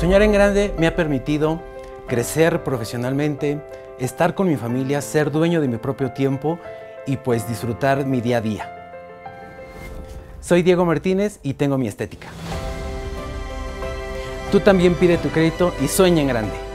Soñar en grande me ha permitido crecer profesionalmente, estar con mi familia, ser dueño de mi propio tiempo y pues disfrutar mi día a día. Soy Diego Martínez y tengo mi estética. Tú también pide tu crédito y sueña en grande.